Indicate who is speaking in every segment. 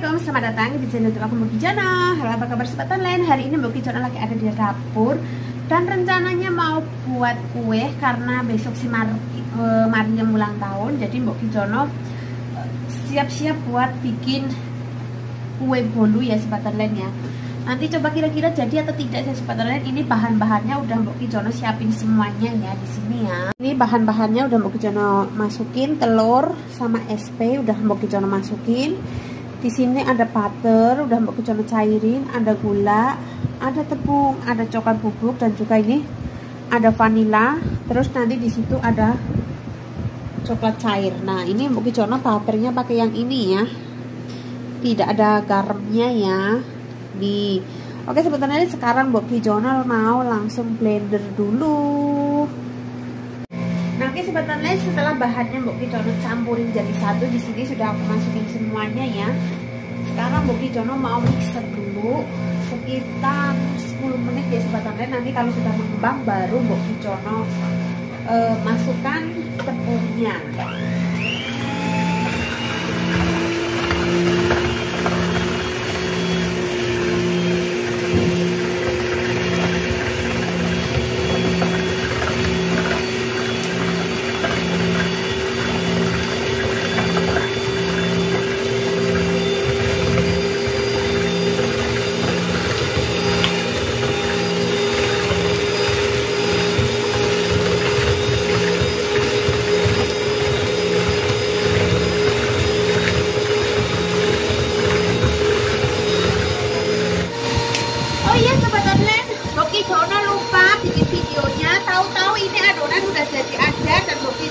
Speaker 1: Assalamualaikum, selamat datang di channel aku Mbak Kijana Halo apa kabar sobat lain Hari ini Mbak Kijana lagi ada di dapur Dan rencananya mau buat kue Karena besok si Mar uh, ulang tahun. Jadi Mbak Kijana eh, siap-siap buat bikin kue bolu ya sobat lain ya. Nanti coba kira-kira jadi atau tidak ya sobat lain Ini bahan-bahannya udah Mbak Kijono siapin semuanya ya di sini ya. Ini bahan-bahannya udah Mbak Kijono masukin Telur sama SP udah Mbak Kijono masukin di sini ada butter udah mbak kecono cairin ada gula ada tepung ada coklat bubuk dan juga ini ada vanila. Terus nanti di situ ada coklat cair. Nah ini mbak kecono butternya pakai yang ini ya. Tidak ada garamnya ya. Di oke sebetulnya sekarang mbak Kijono mau langsung blender dulu nanti sebetulnya setelah bahannya Mbok Kijono campurin jadi satu di sini sudah aku masukin semuanya ya. Sekarang Mbok Kijono mau mixer dulu sekitar 10 menit ya sebetulnya nanti kalau sudah mengembang baru Mbok Kijono uh, masukkan tepungnya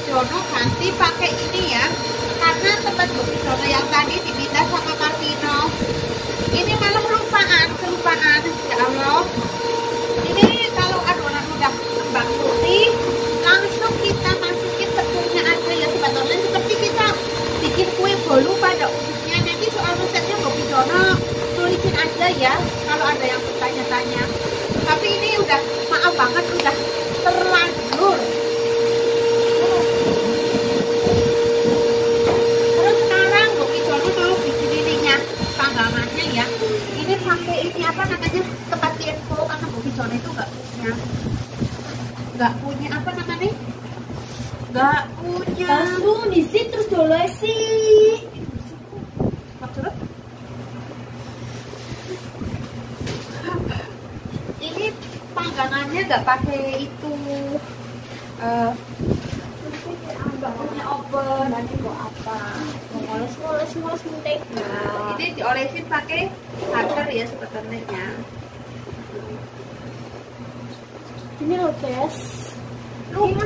Speaker 1: Jono ganti pakai ini ya karena tempat Bukit Jono yang tadi dipindah sama Martino ini malah kelupaan kelupaan ya Allah ini kalau adonan udah kembang putih langsung kita masukin tepungnya aja ya sebetulnya seperti kita bikin kue bolu pada umumnya nanti soal resepnya Bukit Jono tulisin aja ya kalau ada yang bertanya-tanya tapi ini udah maaf banget udah terlanjur apa namanya tempat info karena Bobby Zona itu nggak punya nggak punya apa namanya nggak punya
Speaker 2: langsung di situ terus
Speaker 1: maksudnya? Ini panggangannya nggak pakai itu uh, nggak punya oven
Speaker 2: nanti kok apa? Ngoles ngoles ngoles mentega
Speaker 1: nah, ini diolesin pakai butter ya sebetulnya
Speaker 2: ini loh guys
Speaker 1: lupa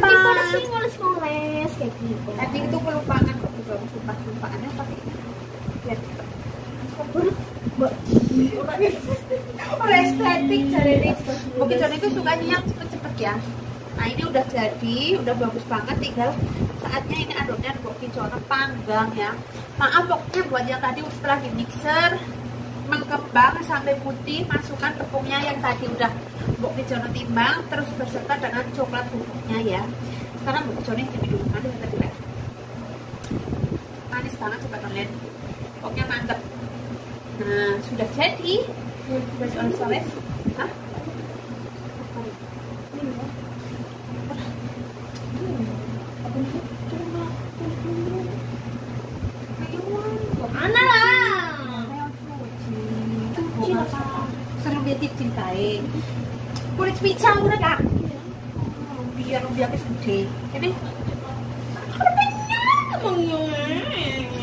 Speaker 2: ngoles kayak gitu
Speaker 1: tadi itu kelupaan kok juga sumpah kelupaannya pakai lihat Orang estetik jadi nih. Bukit itu sukanya yang cepet-cepet ya. Nah ini udah jadi, udah bagus banget. Tinggal saatnya ini adonnya buat kicono panggang ya. Maaf pokoknya buat yang tadi setelah di mixer mengembang sampai putih masukkan tepungnya yang tadi udah Mbok Kijono timbang terus berserta dengan coklat bubuknya ya sekarang Kijono jadi dulu tadi lah manis banget coba kalian pokoknya mantep. Nah sudah jadi. Sudah soles-soles Hah?
Speaker 2: Mana lah?
Speaker 1: Sering dia cintai. Kulit pisang udah kak. Biar biar gede. Ini.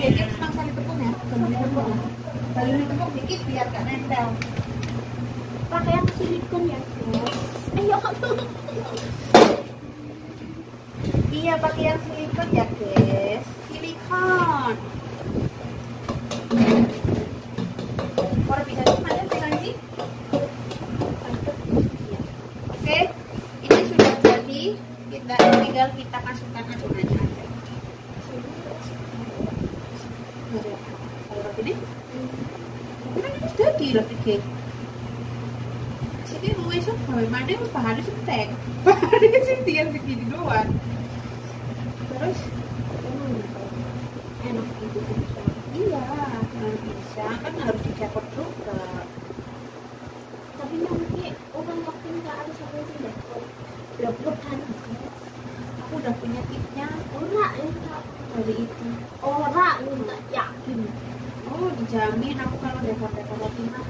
Speaker 1: Jadi senang sari tepung ya. Bagi tepung. Bagi tepung dikit biar gak nempel.
Speaker 2: Pakai yang silikon ya Ayo.
Speaker 1: Iya pakai yang silikon ya guys. Silikon. Orang bisa mana pegang sih? Oke, ini sudah jadi. Kita tinggal kita masukkan adonannya aja. Kalau ini, ini kan sudah jadi loh pikir. Sini lu esok bagaimana harus bahannya setek. Bahannya sih tinggal segini doang. Terus
Speaker 2: enak gitu
Speaker 1: iya Eh, bisa kan harus didekor juga
Speaker 2: Tapi nanti orang waktu nggak ada sama sih deh.
Speaker 1: udah bukan aku udah punya tipnya
Speaker 2: Orang yang tak
Speaker 1: dari itu
Speaker 2: orang yang nggak yakin.
Speaker 1: oh dijamin aku kalau dekor dekor roti mah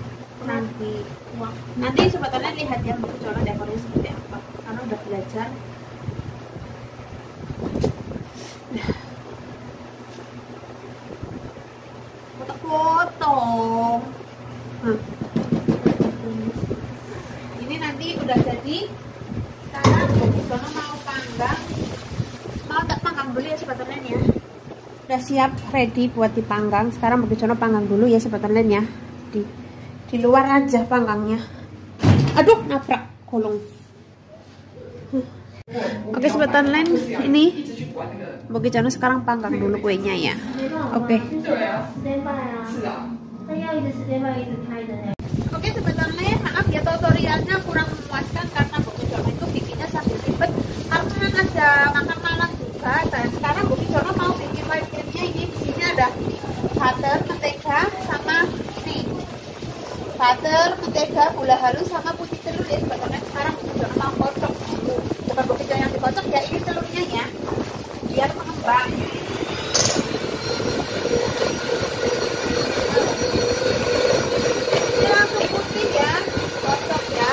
Speaker 1: nanti
Speaker 2: Wah,
Speaker 1: nanti sebetulnya lihat ya mbak Cono dekornya seperti apa udah belajar. Potong-potong. Ini nanti udah jadi. Sekarang mbak Cono mau panggang. Mau tak panggang dulu ya sebetulnya ya. Udah siap ready buat dipanggang. Sekarang mbak Cono panggang dulu ya sebetulnya ya. Di di luar aja panggangnya. Aduh nabrak kolong makan lem ini? Bagi Janu sekarang panggang dulu kuenya ya. Oke.
Speaker 2: Okay.
Speaker 1: oke okay, sebenarnya maaf ya tutorialnya kurang memuaskan karena Bagi Jono itu bikinnya sambil ribet. Karena ada makan malam juga dan sekarang Bagi Jono mau bikin live creamnya. Ini isinya ada butter, mentega, sama ini butter, mentega, gula halus sama biar mengembang Ini langsung putih ya, kocok ya.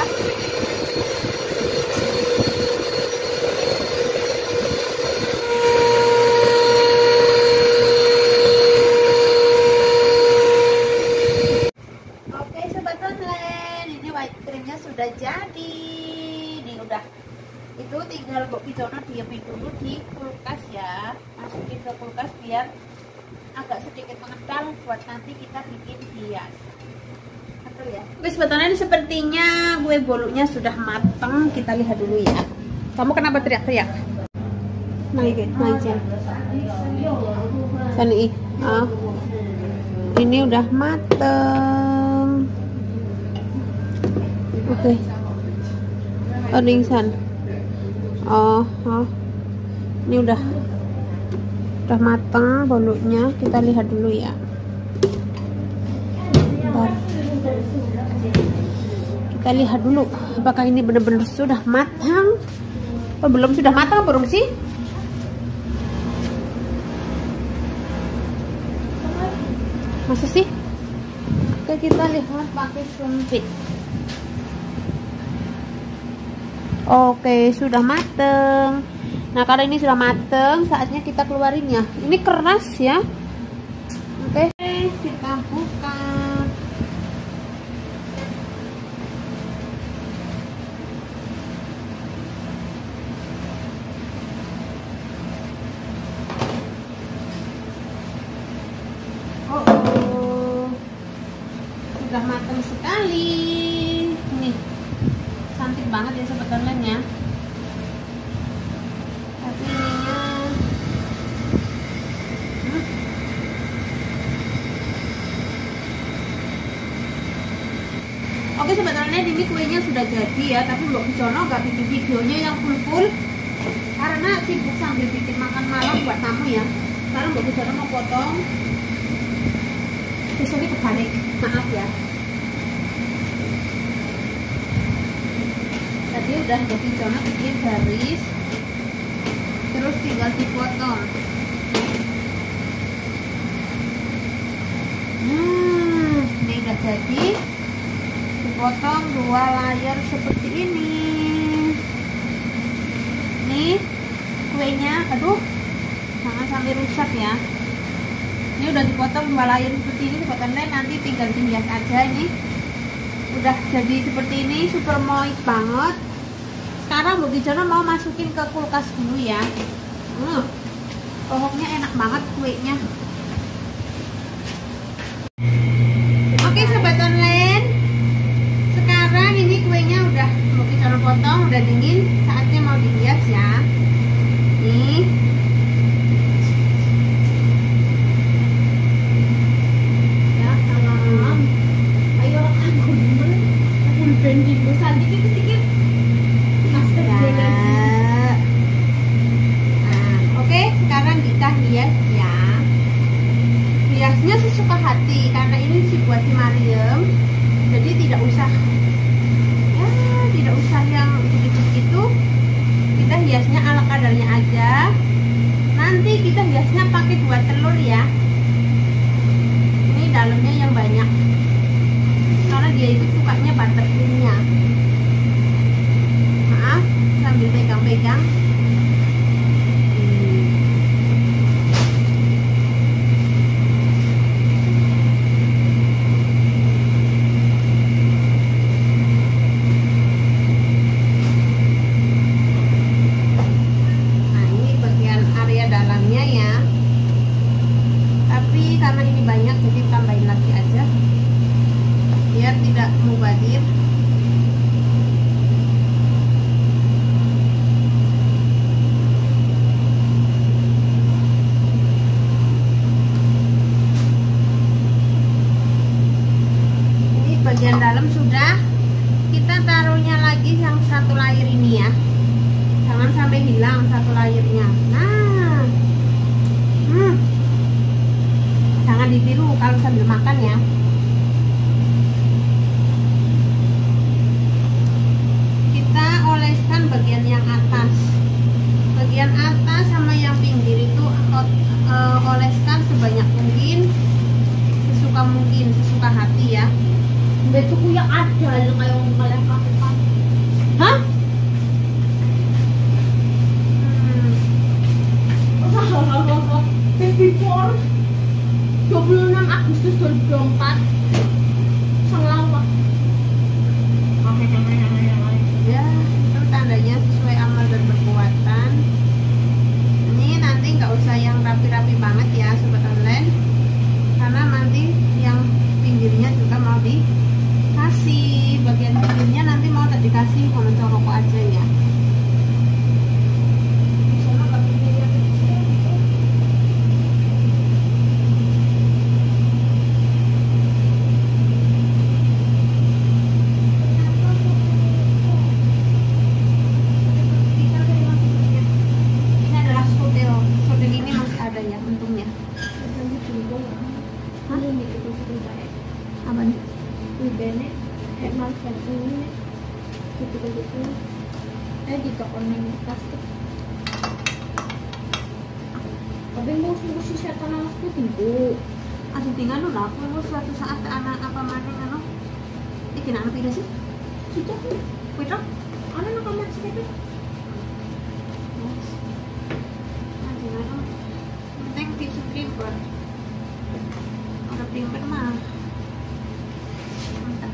Speaker 1: Oke sobat online, ini white creamnya sudah jadi. Ini udah itu tinggal Mbok Pijono diemin dulu di kulkas ya. Masukin ke kulkas biar agak sedikit mengental buat nanti kita bikin hias. Betul ya? Oke sebetulnya ini sepertinya gue bolunya sudah matang. Kita lihat dulu ya. Kamu kenapa teriak-teriak? Naik Sani, ah. Ini udah mateng. Oke. Oh, Ningsan. Oh, oh. Ini udah udah mateng bolunya. Kita lihat dulu ya. Kita lihat dulu apakah ini benar-benar sudah matang. Oh, belum sudah matang belum sih? Masa sih? Oke, kita lihat pakai sumpit. Oke, sudah mateng. Nah, kalau ini sudah mateng, saatnya kita keluarin ya. Ini keras ya. Oke, kita buka. Oh, oh. sudah matang sekali. Nih, cantik banget ya sebetulnya ya. Tapi ininya Hmm. Oke sebetulnya ini jadi ya, tapi Mbak Bicono nggak bikin videonya yang full-full. Karena sibuk sambil bikin makan malam buat tamu ya. Sekarang Mbak Bicono mau potong. Besoknya kebalik. Maaf ya. Tadi udah jadi zona bikin garis terus tinggal dipotong. Hmm ini udah jadi dipotong dua layar seperti ini. Nih kuenya aduh jangan sampai rusak ya. Ini udah dipotong dua layar seperti ini sebetulnya nanti tinggal dihias aja ini. Udah jadi seperti ini super moist banget. Sekarang Bu Gijono mau masukin ke kulkas dulu ya. Hmm, pokoknya enak banget kuenya oke sobat online sekarang ini kuenya udah Bu Gijono potong udah dingin saatnya mau dihias ya nih ya salam
Speaker 2: Ayo aku dulu. Aku bending besar dikit sedikit.
Speaker 1: Ya. Nah, Oke, sekarang kita hias ya. Hiasnya sesuka hati hati karena ini sih buat si Mariam jadi tidak usah ya tidak usah yang begitu-begitu kita hiasnya ala kadarnya aja nanti kita hiasnya pakai dua telur ya ini dalamnya yang banyak karena dia itu sukanya buttercreamnya maaf sambil pegang-pegang Hmm. Nah ini bagian area dalamnya ya Tapi karena ini banyak jadi tambahin lagi aja. Biar tidak mubadir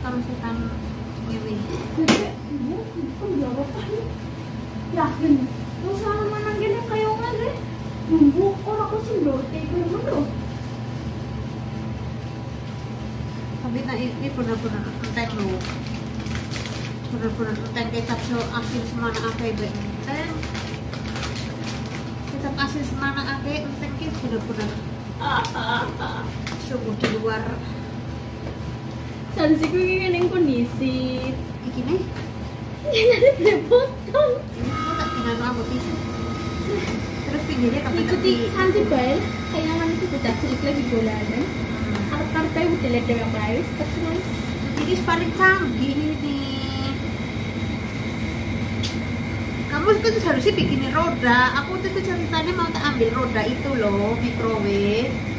Speaker 1: kalau
Speaker 2: Kan berapa kali Yakin Terus sama mana gini kayak orang deh Bumbu Orang aku sendok Kayak gue dulu
Speaker 1: tapi nah ini benar-benar entek lu benar-benar entek kecap so asin semana ake be entek kecap asin semana ake entek benar-benar. Sungguh di luar
Speaker 2: Sansi gue kayak yang kondisi
Speaker 1: iki nih ini aku tak tinggal apa tisu terus pinggirnya kapan
Speaker 2: Ikuti Santi bae Kayak yang itu bocah cilik lagi bolanan Kartu-kartu udah lihat yang baik Terus. Nanti
Speaker 1: ini paling canggih ini kamu itu harusnya bikinin roda. Aku tuh ceritanya mau tak ambil roda itu loh microwave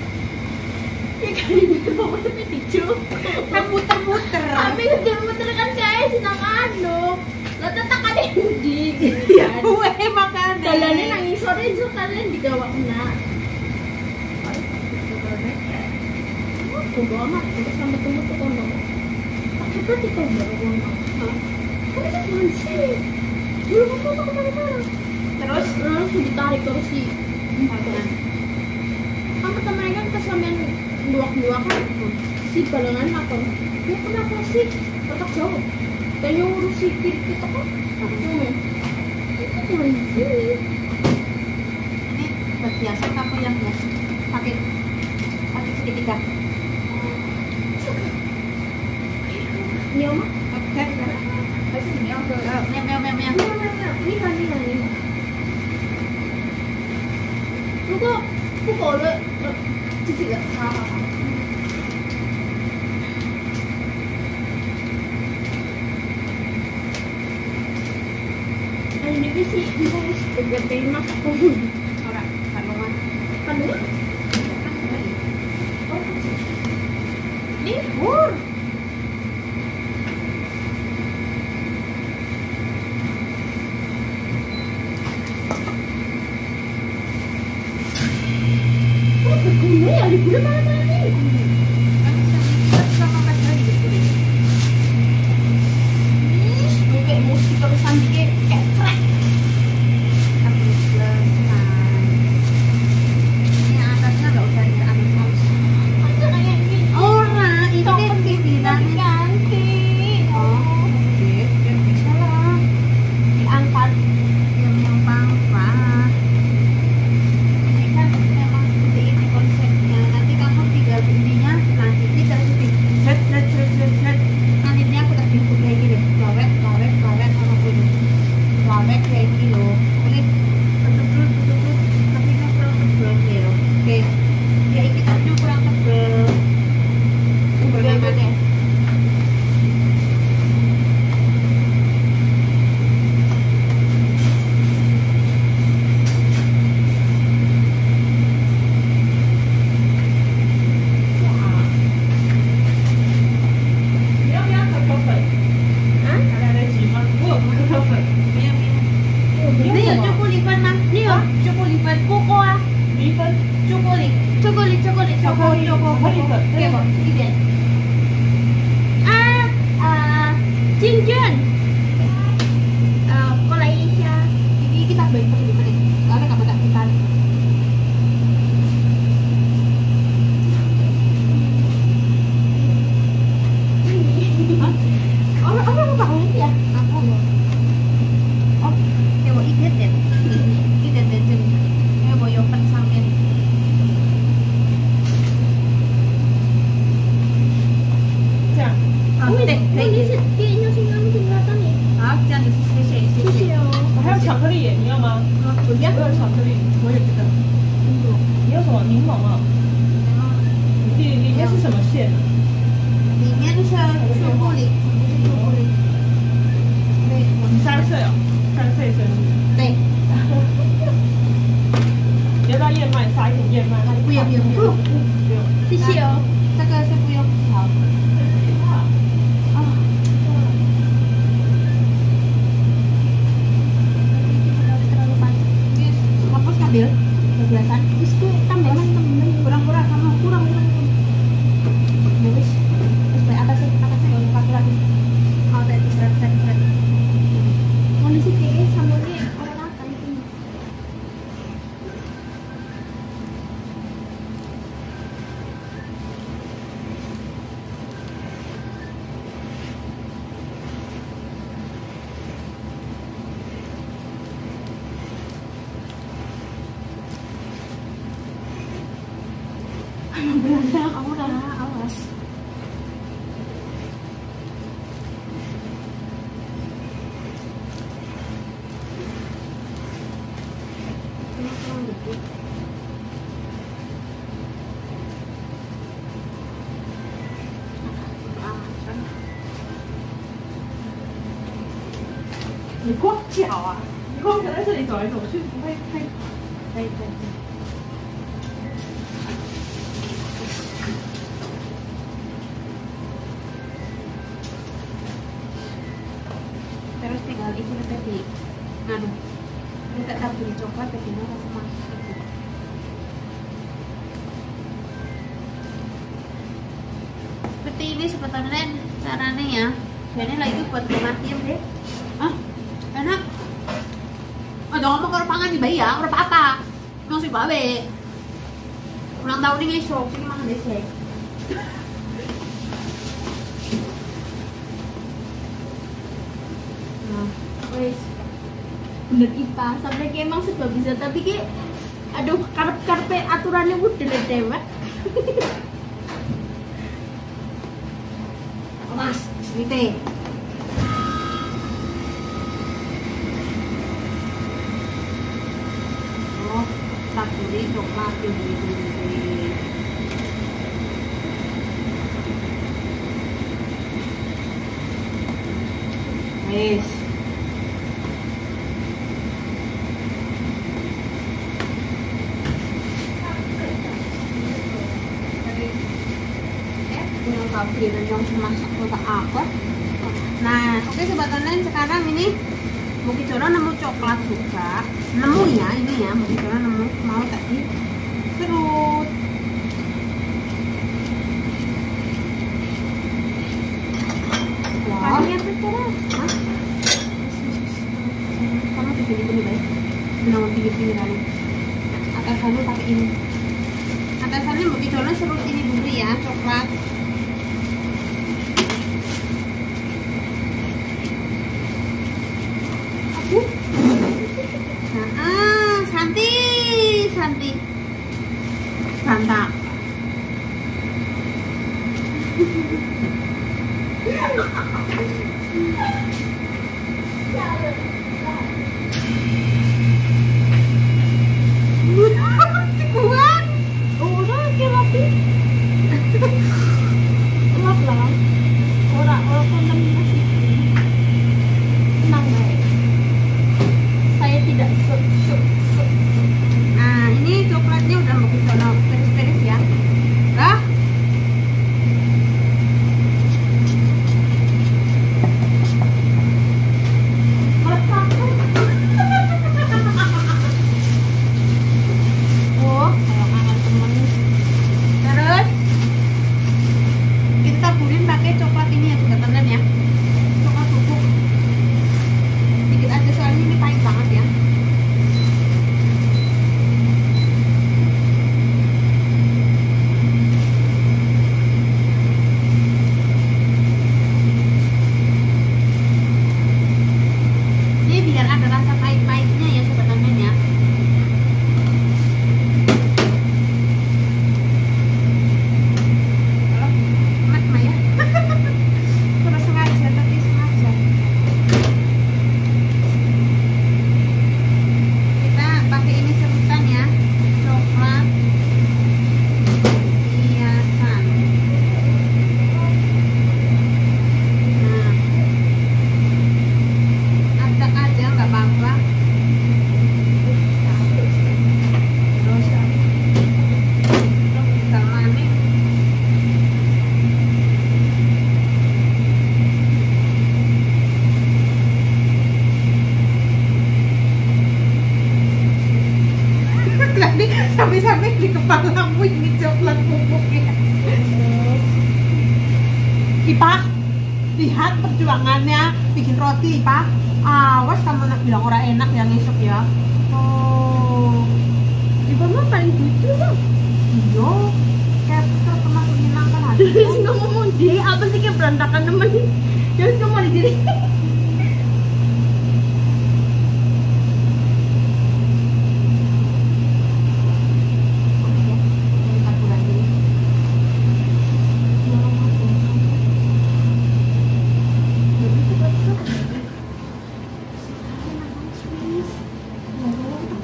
Speaker 2: kan
Speaker 1: muter-muter
Speaker 2: Tapi muter-muter kan kayak senang anu. Lah tetap ada yang di
Speaker 1: ya gue makanya
Speaker 2: Jalannya nangis. Sore itu kalian digawa kena. Bodo amat, terus sama temu tuh kono. Tapi berarti baru kono Kamu tuh gimana sih? Dulu kamu tuh ke mana-mana?
Speaker 1: Terus?
Speaker 2: Langsung ditarik terus si
Speaker 1: Bagian.
Speaker 2: Kamu temen kan pas sampean dua-dua kan Si balengan apa? Ya kenapa sih? Tetap jauh Kayaknya urus si kiri kita kan Cuma Itu cuma di sini
Speaker 1: ini buat biasa kamu yang biasa pakai pakai segitiga
Speaker 2: Ini oma
Speaker 1: oke
Speaker 2: Pasti ini oma
Speaker 1: Oh, meow meow meow meow
Speaker 2: Ini kan ini kan ini 如果不狗的，呃，自己的它，
Speaker 1: esses bons, eu tenho
Speaker 2: uma
Speaker 1: fome.
Speaker 3: 你光脚啊！你光脚在这里走来走去。
Speaker 1: ah enak? Oh, ada ngomong kalau pangan di bayi ya orang apa Masih si babe ulang tahun ini besok sih makan deh nah
Speaker 2: wes. Bener ipa. Sampai kayak emang sudah bisa. Tapi kayak aduh karpet-karpet aturannya udah lewat
Speaker 1: mas cerita นมมากดีดีดี ya masih karena nemu mau tapi serut
Speaker 2: Paninya betul
Speaker 1: Hah? Kamu
Speaker 2: tuh jadi gini baik Menawar
Speaker 1: pinggir-pinggiran Atas kamu pakai ini.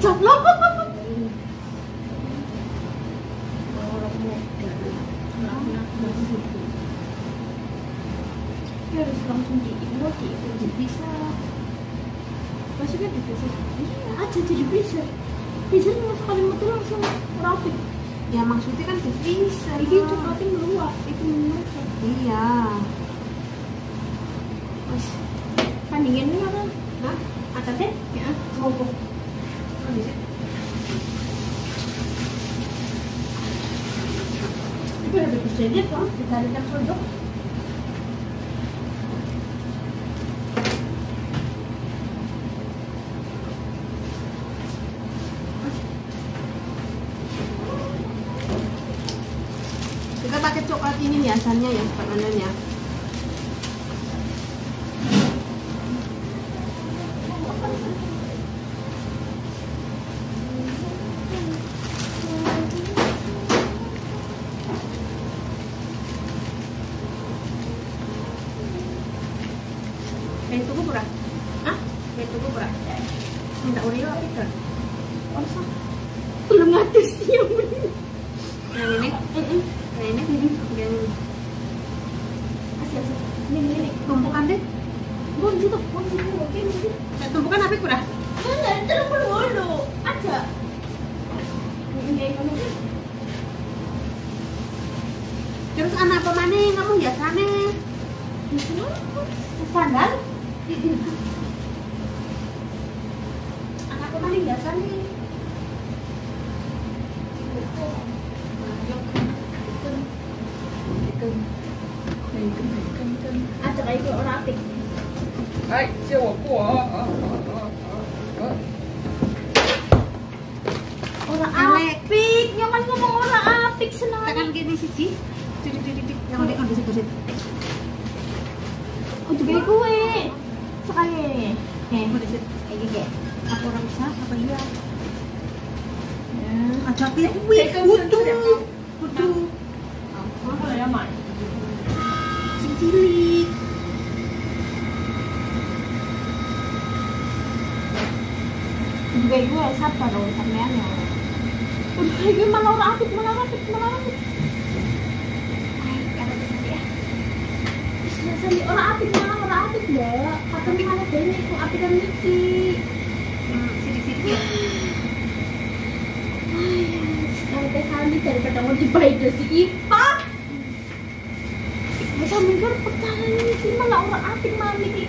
Speaker 1: pecat
Speaker 2: lah harus langsung diindo diindo di freezer masuknya di freezer iya aja jadi freezer freezer cuma sekali mati langsung rapin
Speaker 1: ya maksudnya kan di freezer
Speaker 2: ini coklatnya meluap. Itu meluap.
Speaker 1: Iya.
Speaker 2: Mas pandingan ini
Speaker 1: apa? Hah? Atasnya?
Speaker 2: Ya,
Speaker 1: mau. Böyle bir şey değil mi? Bir tane de koyduk. Ben tuku pura? Hah? Ben tuku pura? Iya. Minta Oreo apa itu? Oh,
Speaker 2: kudu gawe kue. Sekali.
Speaker 1: Aku orang besar apa iya? Kue butuh
Speaker 2: butuh aku ya sabar dong? Sampean ya? Udah gue malah rapit malah rapit malah rapit seni orang api ya. malah orang api hmm, ya. Kata mana dene ku api kan niki
Speaker 1: sini sidik-sidik
Speaker 2: Sampai sandi daripada mau dibayar dosi ipa. Kita mikir pertanyaan ini malah orang api malah niki.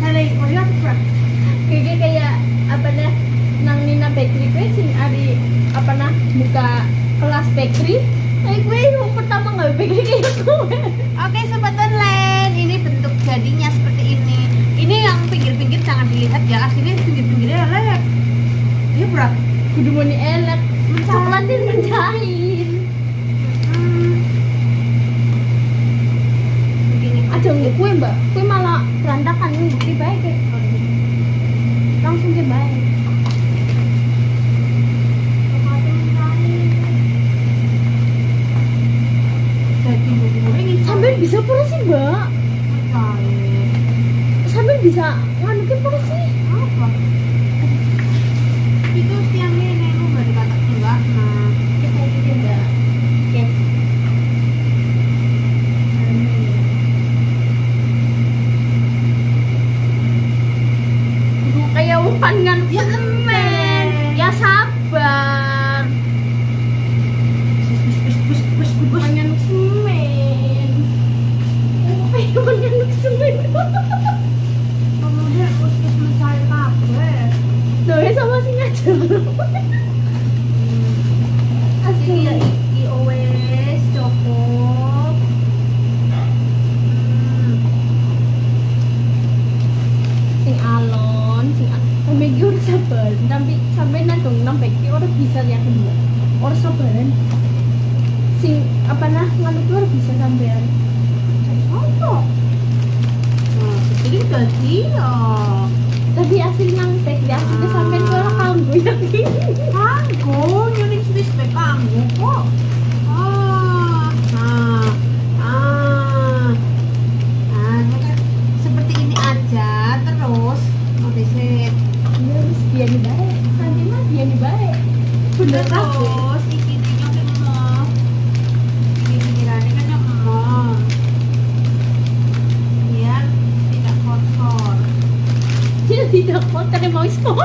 Speaker 1: Saray,
Speaker 2: wala ko. Kaya kaya,
Speaker 1: apa
Speaker 2: na, nang nina bakery ko, sing ari, apa na, muka kelas bakery. Ay, gue yung pertama nggak bakery kayak gue.
Speaker 1: Oke, sobat online, ini bentuk jadinya seperti ini. Ini yang pinggir-pinggir jangan dilihat ya, aslinya pinggir-pinggirnya elek. Iya, berat.
Speaker 2: Kudu mau elek.
Speaker 1: Mencari. Coklat. 美味しそう